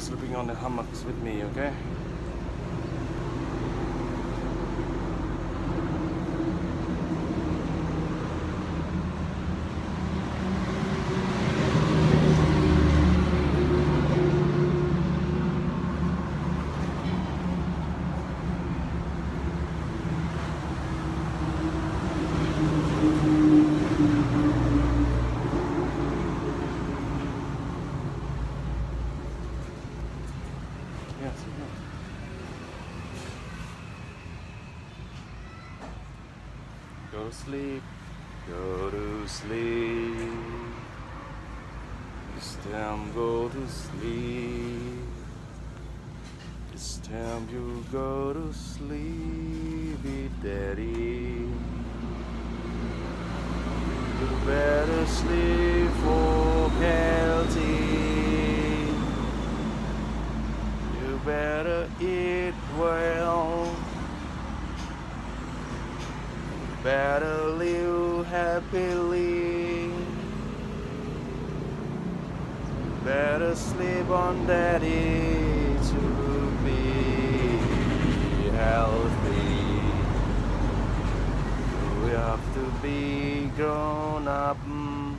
sleeping on the hammocks with me, okay? Yes, yes. Go to sleep, go to sleep. It's time go to sleep. It's time you go to sleep, daddy. You better sleep for healthy. You better eat well. Better live happily. Better sleep on daddy to be healthy. We have to be grown up. and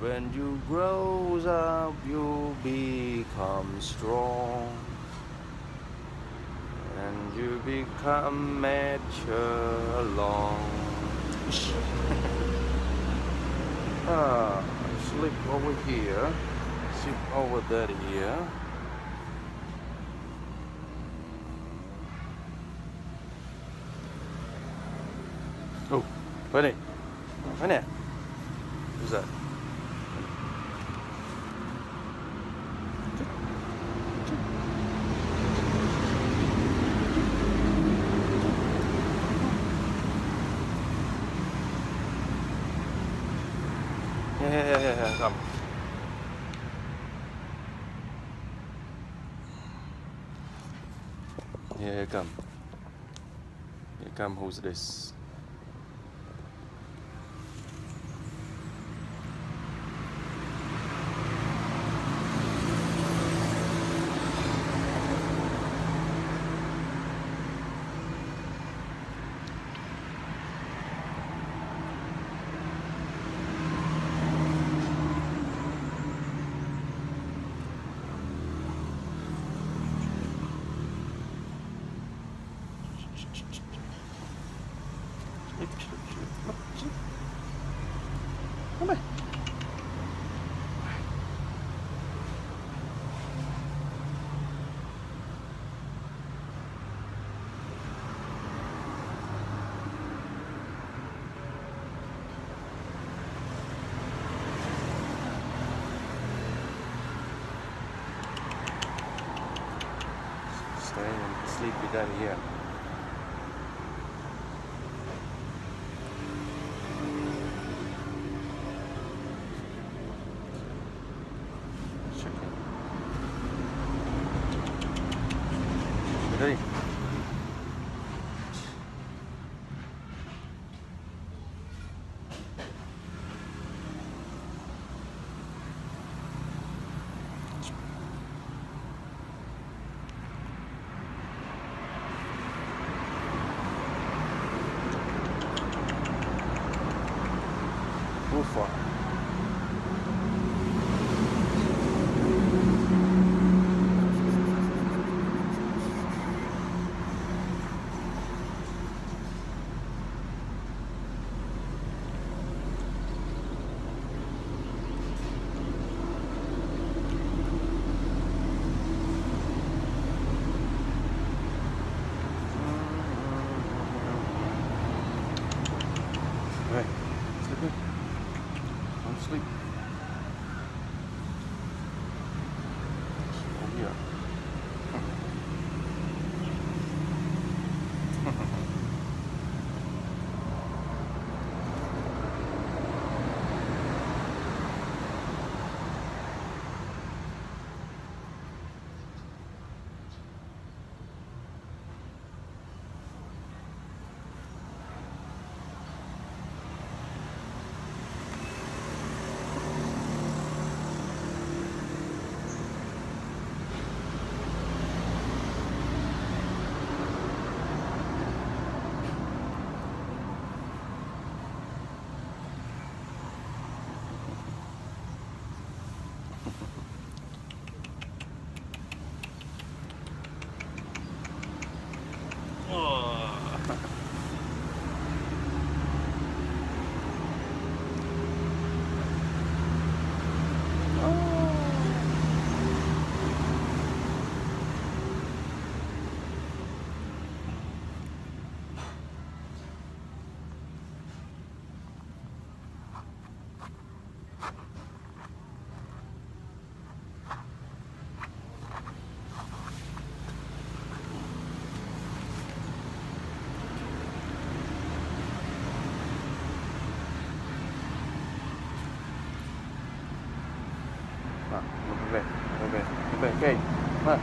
when you grow up, you become strong. You become mature along. ah, sleep over here. Sleep over there here. Oh, funny, Bunny. Who's that? Yeah, yeah, come. Yeah, here come. Here come, who's this? Sleep, sleep, sleep. Look, sleep. Come here. Stay and sleep with daddy here. That's it. Don't. Ha.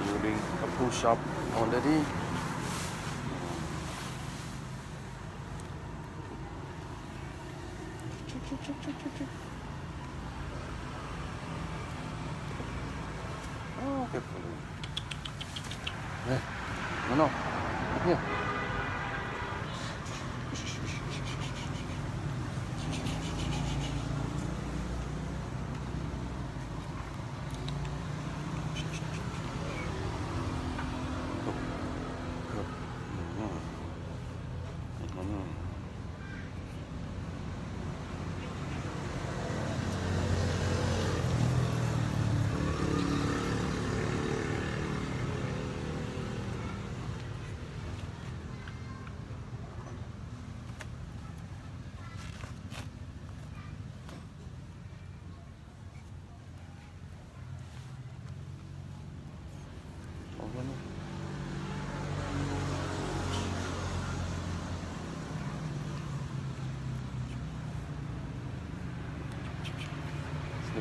Including a push-up already. Oh, carefully. Eh, no, no. Here.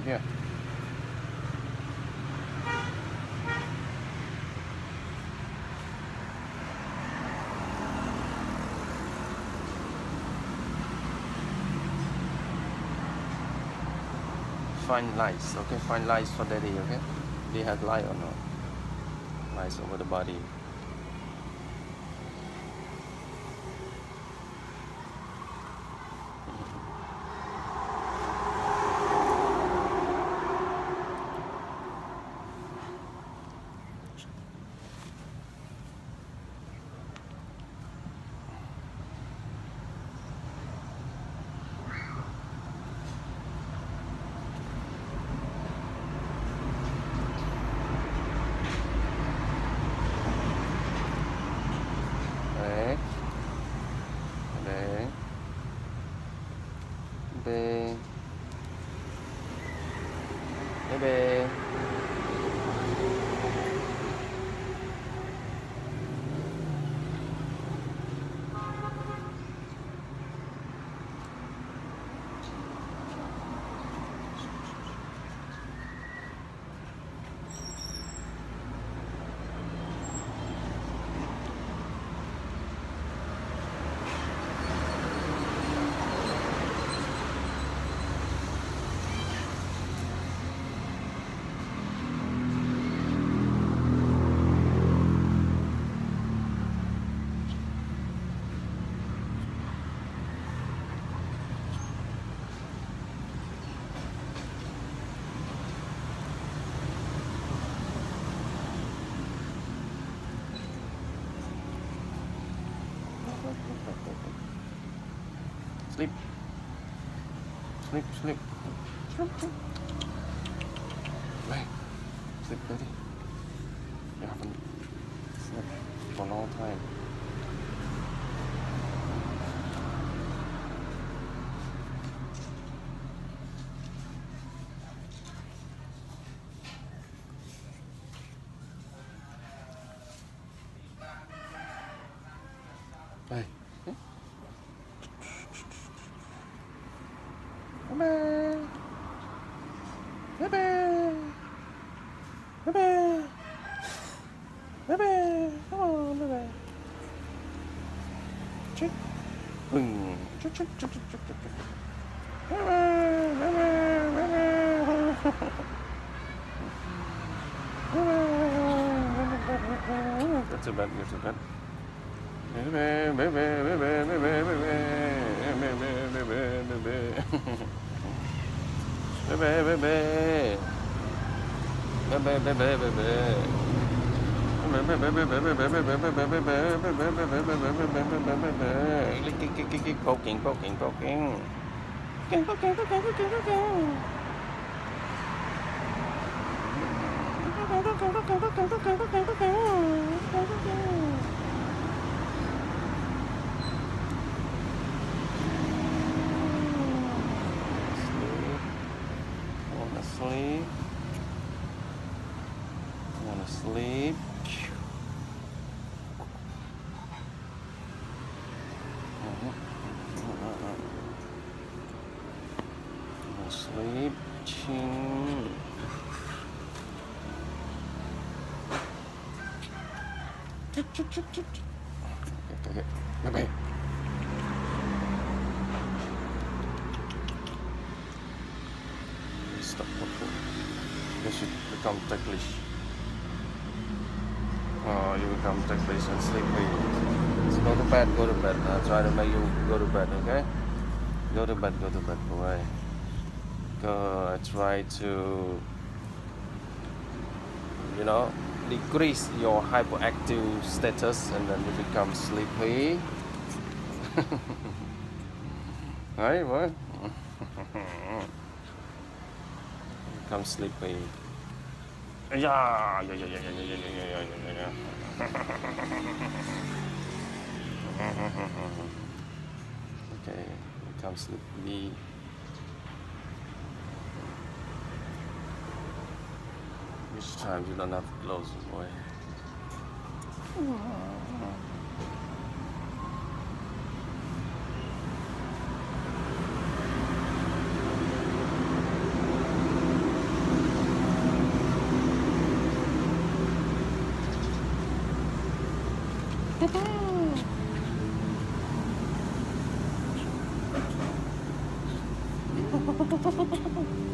Here. Find lights, okay? Find lights for daddy, okay? They have light or not? Lights over the body. Sleep. Sleep, sleep. Sleep, sleep. Baby. You haven't slept for a long time. bừng chút chút chút chút chút chút That's a bit, there's a bit. Bebe, bebe, bebe, bebe, bebe. Poking, poking, poking. Sleep. Wanna sleep? Wanna sleep? Stop working. You should become ticklish. Oh, you become ticklish and sleepy. So go to bed, go to bed. I'll try to make you go to bed, okay? Go to bed, go to bed, away. Go, I try to, you know, decrease your hyperactive status and then you become sleepy. right, what? become sleepy. Yeah, yeah, yeah, yeah, yeah, yeah, yeah, yeah, yeah, yeah. okay, become sleepy. It's time you learn how to close boy. Bye-bye.